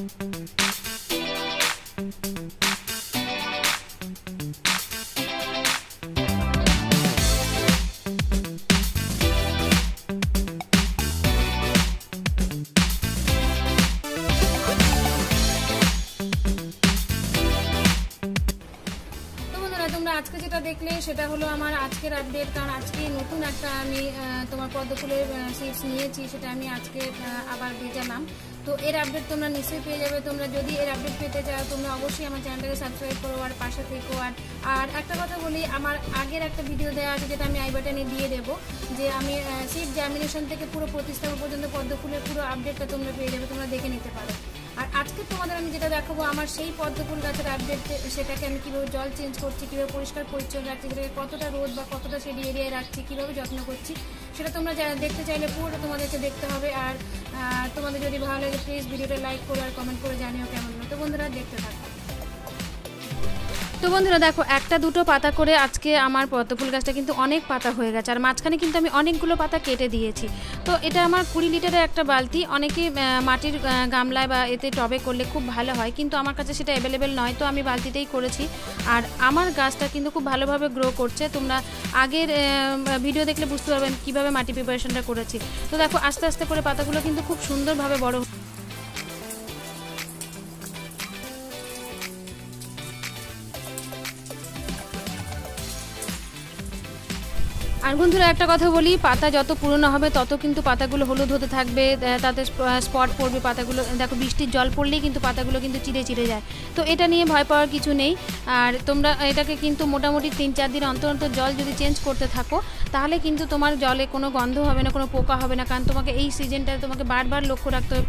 তো আজকে যেটা দেখলে সেটা হলো আমার আজকের আপডেট কারণ আজকে নতুন একটা আমি তোমার পদ্মফুলের সিপস নিয়েছি, সেটা আমি আজকে আবার ভেজালাম। তো এর আপডেট তোমরা নিশ্চয়ই পেয়ে যাবে। তোমরা যদি এর আপডেট পেতে চাও, তোমরা অবশ্যই আমার চ্যানেলটাকে সাবস্ক্রাইব করো আর পাশে থেকো। আর আর একটা কথা বলি, আমার আগের একটা ভিডিও দেওয়া আছে, যেটা আমি আই বাটনে দিয়ে দেবো, যে আমি সিড জার্মিনেশন থেকে পুরো প্রতিস্থাপন পর্যন্ত পদ্মফুলের পুরো আপডেটটা তোমরা পেয়ে যাবে, তোমরা দেখে নিতে পারো। আর আজকে তোমাদের আমি যেটা দেখাবো, আমার সেই পদ্মফুল গাছের আপডেট সেটাকে আমি কীভাবে জল চেঞ্জ করছি, কীভাবে পরিষ্কার পরিচ্ছন্ন রাখছি, সেটাকে কতটা রোদ বা কতটা সেডি এরিয়ায় রাখছি, কীভাবে যত্ন করছি, সেটা তোমরা যারা দেখতে চাইলে পুরোটা তোমাদেরকে দেখতে হবে। আর তোমাদের যদি ভালো লাগে প্লিজ ভিডিওটা লাইক করো আর কমেন্ট করে জানিও কেমন তো বন্ধুরা, দেখতে থাকো। তো বন্ধুরা দেখো, একটা দুটো পাতা করে আজকে আমার পদ্ম ফুল গাছটা কিন্তু অনেক পাতা হয়ে গেছে। আর মাঝখানে কিন্তু আমি অনেকগুলো পাতা কেটে দিয়েছি। তো এটা আমার কুড়ি লিটারের একটা বালতি। অনেকে মাটির গামলায় বা এতে টবে করলে খুব ভালো হয়। কিন্তু আমার কাছে সেটা অ্যাভেলেবেল নয়, তো আমি বালতিতেই করেছি। আর আমার গাছটা কিন্তু খুব ভালোভাবে গ্রো করছে। তোমরা আগের ভিডিও দেখলে বুঝতে পারবেন কীভাবে মাটি প্রিপারেশনটা করেছি। তো দেখো, আস্তে আস্তে করে পাতাগুলো কিন্তু খুব সুন্দরভাবে বড় আর বন্ধুরা একটা কথা বলি, পাতা যত পুরনো হবে, তত কিন্তু পাতাগুলো হলুদ হতে থাকবে তাতে স্পট পড়বে পাতাগুলো। দেখো বৃষ্টির জল পড়লেই কিন্তু পাতাগুলো কিন্তু চিড়ে চিড়ে যায়। তো এটা নিয়ে ভয় পাওয়ার কিছু নেই। আর তোমরা এটাকে কিন্তু মোটামুটি তিন চার দিন অন্তর অন্তর জল যদি চেঞ্জ করতে থাকো, তাহলে কিন্তু তোমার জলে কোনো গন্ধ হবে না, কোনো পোকা হবে না। কারণ তোমাকে এই সিজনটায় তোমাকে বারবার লক্ষ্য রাখতে হবে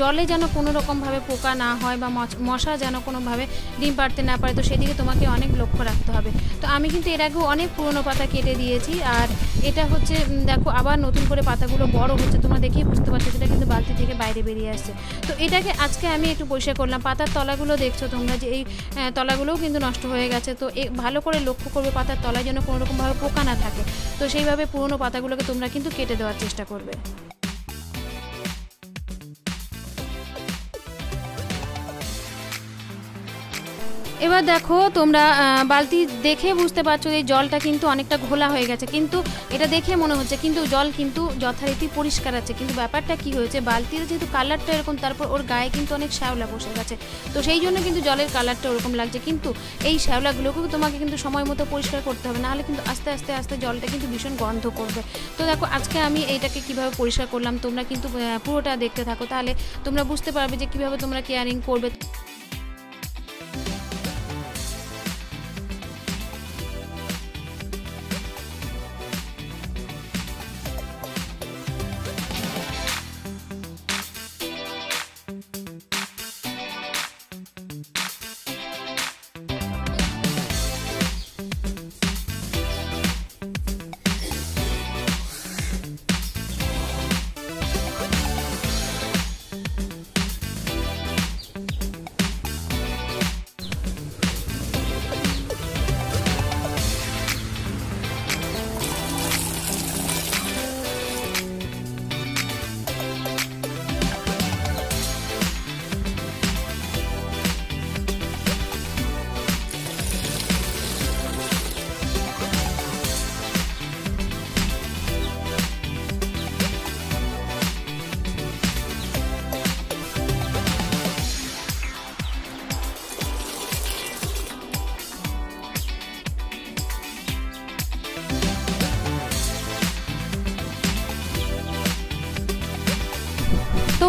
জলে যেন কোনো রকমভাবে পোকা না হয় বা মশা যেন কোনোভাবে ডিম পাড়তে না পারে, তো সেদিকে তোমাকে অনেক লক্ষ্য রাখতে হবে। তো আমি কিন্তু এর আগেও অনেক পুরনো পাতা কেটে দিয়েছি। আর এটা হচ্ছে দেখো আবার নতুন করে পাতাগুলো বড় হচ্ছে, তোমরা দেখেই বুঝতে পারছ সেটা কিন্তু বালতি থেকে বাইরে বেরিয়ে আসছে। তো এটাকে আজকে আমি একটু পরিষ্কার করলাম। পাতার তলাগুলো দেখছ তোমরা যে এই তলাগুলোও কিন্তু নষ্ট হয়ে গেছে। তো ভালো করে লক্ষ্য করবে পাতার তলায় যেন কোনোরকমভাবে পোকা না থাকে। তো সেইভাবে পুরনো পাতাগুলোকে তোমরা কিন্তু কেটে দেওয়ার চেষ্টা করবে। এবার দেখো, তোমরা বালতি দেখে বুঝতে পারছ এই জলটা কিন্তু অনেকটা ঘোলা হয়ে গেছে। কিন্তু এটা দেখে মনে হচ্ছে, কিন্তু জল কিন্তু যথারীতি পরিষ্কার আছে। কিন্তু ব্যাপারটা কি হয়েছে, বালতির যেহেতু কালারটা এরকম, তারপর ওর গায়ে কিন্তু অনেক শ্যাওলা বসে গেছে। তো সেই জন্য কিন্তু জলের কালারটা ওরকম লাগছে। কিন্তু এই শ্যাওলাগুলোকেও তোমাকে কিন্তু সময় মতো পরিষ্কার করতে হবে, নাহলে কিন্তু আস্তে আস্তে আস্তে জলটা কিন্তু ভীষণ গন্ধ করবে। তো দেখো, আজকে আমি এইটাকে কীভাবে পরিষ্কার করলাম, তোমরা কিন্তু পুরোটা দেখতে থাকো। তাহলে তোমরা বুঝতে পারবে যে কীভাবে তোমরা কেয়ারিং করবে।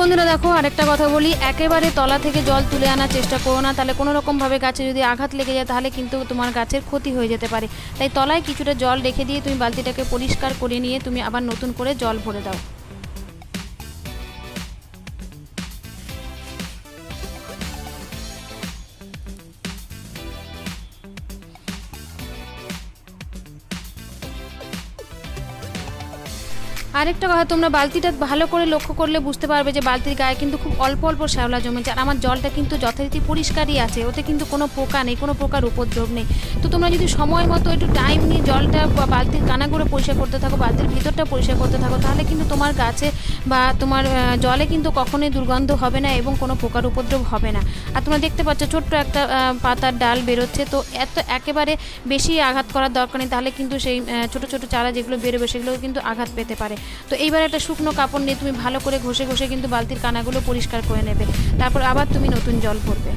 বন্ধুরা, দেখো, আরেকটা কথা বলি। একেবারে তলা থেকে জল তুলে আনার চেষ্টা করো না। তাহলে কোনো রকমভাবে গাছে যদি আঘাত লেগে যায়, তাহলে কিন্তু তোমার গাছের ক্ষতি হয়ে যেতে পারে। তাই তলায় কিছুটা জল রেখে দিয়ে তুমি বালতিটাকে পরিষ্কার করে নিয়ে তুমি আবার নতুন করে জল ভরে দাও। আরেকটা কথা, তোমরা বালতিটা ভালো করে লক্ষ্য করলে বুঝতে পারবে যে বালতির গায়ে কিন্তু খুব অল্প অল্প শ্যাওলা জমেছে। আর আমার জলটা কিন্তু যথারীতি পরিষ্কারই আছে, ওতে কিন্তু কোনো পোকা নেই, কোনো প্রকার উপদ্রব নেই। তো তোমরা যদি সময় মতো একটু টাইম নিয়ে জলটা বা বালতির কানাগুলো পরিষ্কার করতে থাকো, বালতির ভিতরটা পরিষ্কার করতে থাকো, তাহলে কিন্তু তোমার গাছে বা তোমার জলে কিন্তু কখনোই দুর্গন্ধ হবে না এবং কোনো পোকার উপদ্রব হবে না। আর তোমরা দেখতে পাচ্ছ, ছোট্ট একটা পাতার ডাল বেরোচ্ছে, তো এত একেবারে বেশি আঘাত করার দরকার নেই, তাহলে কিন্তু সেই ছোট ছোট চারা যেগুলো বেরোবে সেগুলো কিন্তু আঘাত পেতে পারে। তো এইবার একটা শুকনো কাপড় নিয়ে তুমি ভালো করে ঘষে ঘষে কিন্তু বালতির কানাগুলো পরিষ্কার করে নেবে। তারপর আবার তুমি নতুন জল ভরবে।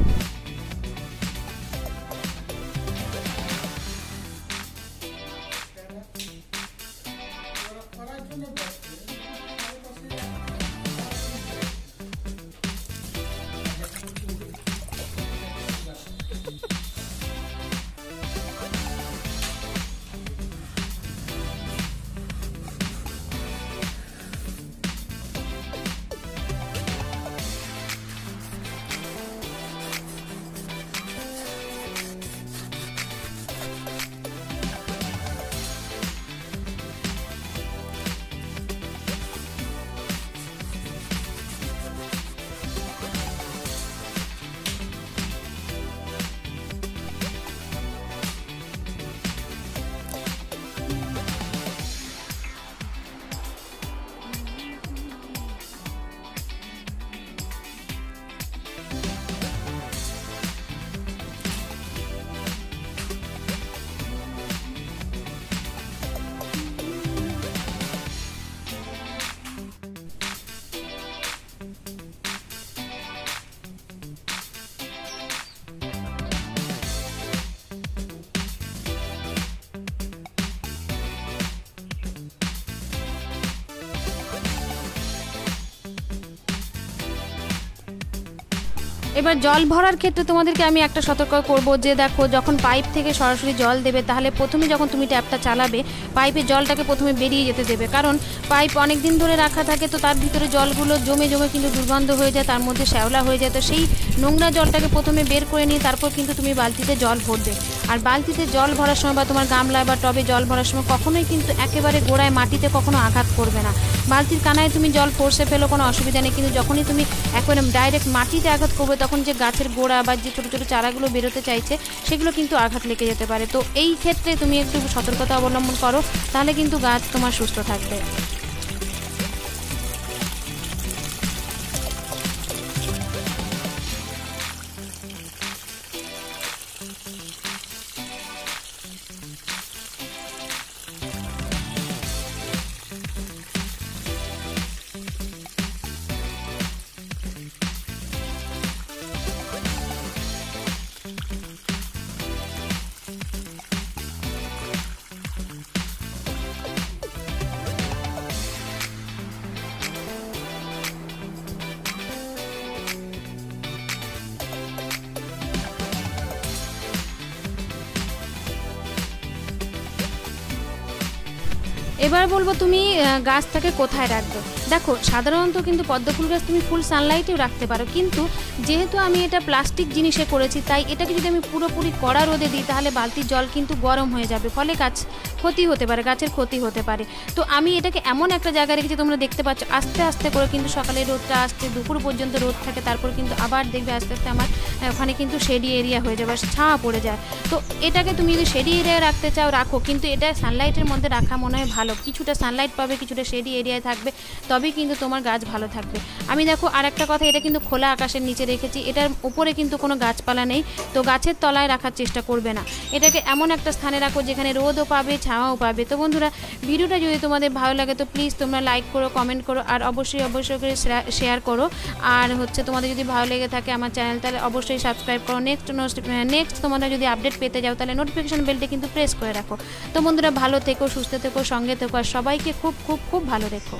এবার জল ভরার ক্ষেত্রে তোমাদেরকে আমি একটা সতর্ক করব যে দেখো, যখন পাইপ থেকে সরাসরি জল দেবে, তাহলে প্রথমে যখন তুমি ট্যাপটা চালাবে পাইপের জলটাকে প্রথমে বেরিয়ে যেতে দেবে। কারণ পাইপ অনেক দিন ধরে রাখা থাকে, তো তার ভিতরে জলগুলো জমে জমে কিন্তু দুর্গন্ধ হয়ে যায়, তার মধ্যে শ্যাওলা হয়ে যায়। তো সেই নোংরা জলটাকে প্রথমে বের করে নিয়ে তারপর কিন্তু তুমি বালতিতে জল ভরবে। আর বালতিতে জল ভরার সময় বা তোমার গামলায় বা টবে জল ভরার সময় কখনোই কিন্তু একেবারে গোড়ায় মাটিতে কখনো আঘাত করবে না। বালতির কানায় তুমি জল পড়ছে ফেলো, কোনো অসুবিধা নেই। কিন্তু যখনই তুমি এখন ডাইরেক্ট মাটিতে আঘাত করবে, তখন যে গাছের গোড়া বা যে ছোটো ছোটো চারাগুলো বেরোতে চাইছে, সেগুলো কিন্তু আঘাত লেগে যেতে পারে। তো এই ক্ষেত্রে তুমি একটু সতর্কতা অবলম্বন করো, তাহলে কিন্তু গাছ তোমার সুস্থ থাকবে। এবার বলব তুমি গাছটাকে কোথায় রাখবে? দেখো, সাধারণত কিন্তু পদ্ম ফুল গাছ তুমি ফুল সানলাইটেও রাখতে পারো, কিন্তু যেহেতু আমি এটা প্লাস্টিক জিনিসে করেছি, তাই এটাকে যদি আমি পুরোপুরি কড়া রোদে দিই, তাহলে বালতির জল কিন্তু গরম হয়ে যাবে। ফলে গাছ ক্ষতি হতে পারে, গাছের ক্ষতি হতে পারে। তো আমি এটাকে এমন একটা জায়গায় রেখেছি, তোমরা দেখতে পাচ্ছ, আস্তে আস্তে করে কিন্তু সকালে রোদটা আসছে, দুপুর পর্যন্ত রোদ থাকে, তারপর কিন্তু আবার দেখবে আস্তে আস্তে আমার ওখানে কিন্তু শেডি এরিয়া হয়ে যাবে, ছায়া পড়ে যায়। তো এটাকে তুমি যদি শেডি এরিয়ায় রাখতে চাও, রাখো, কিন্তু এটা সানলাইটের মধ্যে রাখা মনে হয় ভালো কিছুটা সানলাইট পাবে, কিছুটা শেডি এরিয়ায় থাকবে, তবেই কিন্তু তোমার গাছ ভালো থাকবে। আমি দেখো আর একটা কথা, এটা কিন্তু খোলা আকাশের নিচে রেখেছি, এটার উপরে কিন্তু কোনো গাছপালা নেই, তো গাছের তলায় রাখার চেষ্টা করবে না। এটাকে এমন একটা স্থানে রাখো যেখানে রোদও পাবে ছাওয়াও পাবে। তো বন্ধুরা, ভিডিওটা যদি তোমাদের ভালো লাগে, তো প্লিজ তোমরা লাইক করো কমেন্ট করো, আর অবশ্যই অবশ্যই করে শেয়ার করো। আর হচ্ছে, তোমাদের যদি ভালো লেগে থাকে আমার চ্যানেল তাহলে অবশ্যই সাবস্ক্রাইব করো। নেক্সট নেক্সট তোমরা যদি আপডেট পেতে যাও, তাহলে নোটিফিকেশন বেলটা কিন্তু প্রেস করে রাখো। তো বন্ধুরা, ভালো থেকো, সুস্থ থেকো, সঙ্গে সবাইকে খুব খুব খুব ভালো রেখো